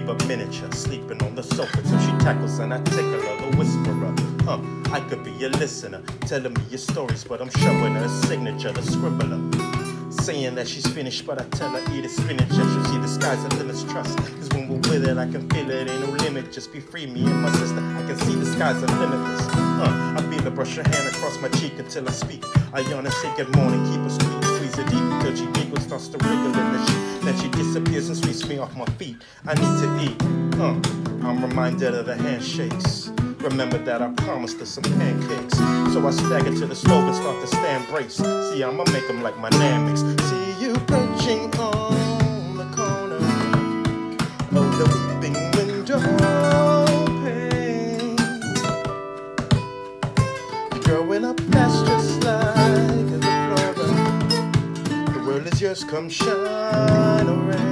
but miniature, sleeping on the sofa till she tackles and I tickle her, the whisperer. Huh, I could be a listener, telling me your stories, but I'm showing her a signature, the scribbler. Saying that she's finished, but I tell her eat a spinach and she'll see the sky's a limits trust. Cause when we're with it, I can feel it, ain't no limit. Just be free, me and my sister. I can see the skies are limitless. Huh, I feel her brush her hand across my cheek until I speak. I yawn and say good morning, keep her sweet, squeeze her deep until she giggles, starts to wriggle in the she disappears and sweeps me off my feet. I need to eat. Huh, I'm reminded of the handshakes. Remember that I promised her some pancakes. So I stagger to the stove and start to stand brace. See, I'ma make them like my Nan mix. See you perching on the corner of the weeping window. Growing up fast just yours, come shine, rain.